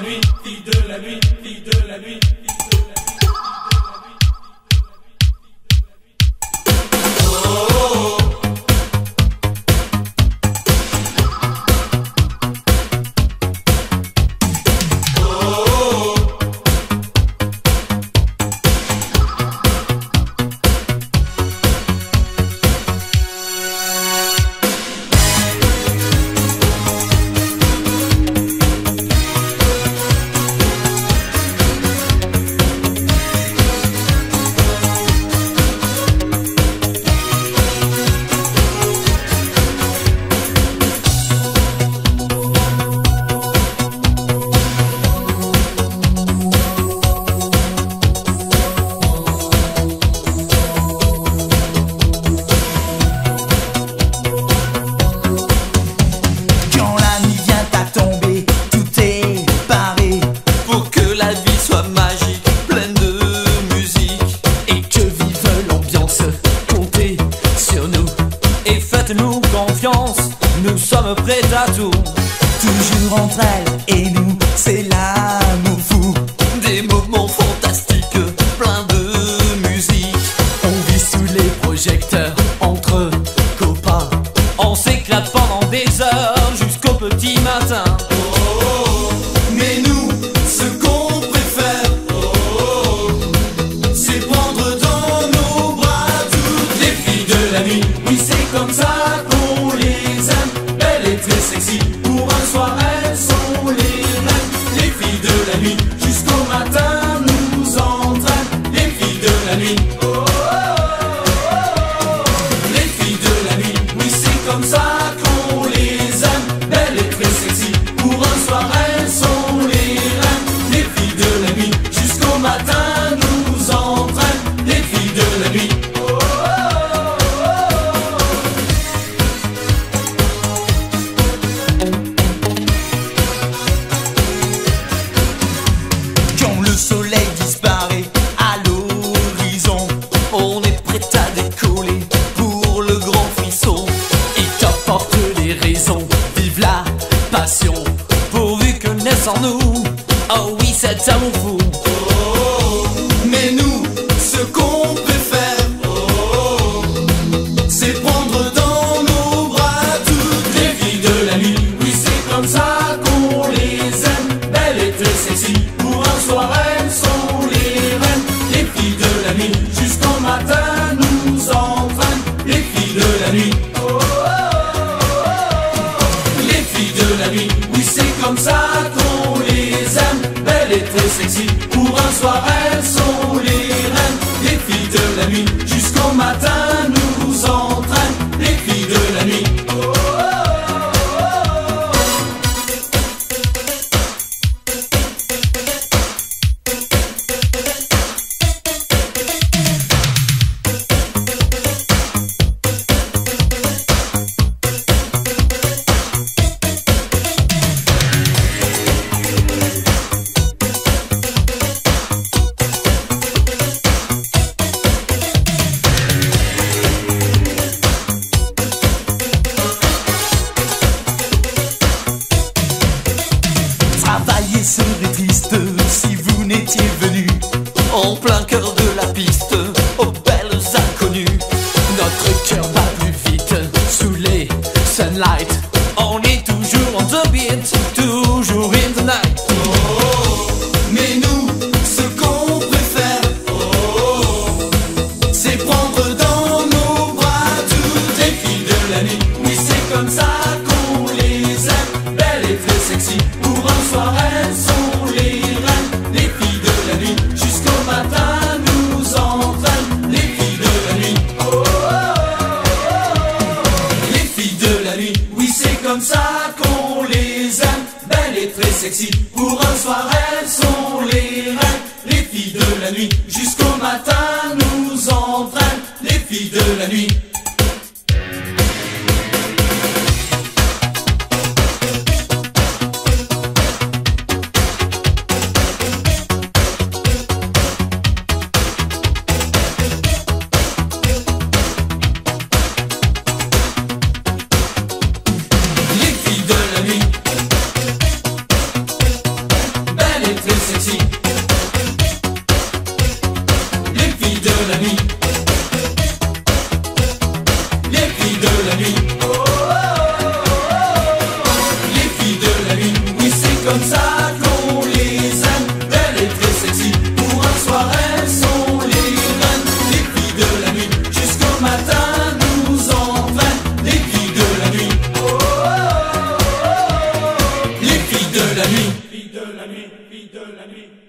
la nuit, fille de la nuit, fille de la nuit. Fille de la nuit. Oh pleine de musique. Et que vive l'ambiance, comptez sur nous. Et faites-nous confiance, nous sommes prêts à tout. Toujours entre elle et nous, c'est l'amour. les âmes, belles et très sexy. Pour un soir, elles sont les reines. Les filles de la nuit, jusqu'au matin, nous entraînent. Les filles de la nuit. Quand le soleil disparaît Oh oui, cet amour fou. qu'on les aime, belles et très sexy, pour un soir elles sont les reines, les filles de la nuit jusqu'au matin. plein cœur comme ça qu'on les aime, belles et très sexy. Pour un soir, elles sont les reines, les filles de la nuit. Jusqu'au matin, nous entraînent les filles de la nuit. Nuit. Filles de la nuit, filles de la nuit.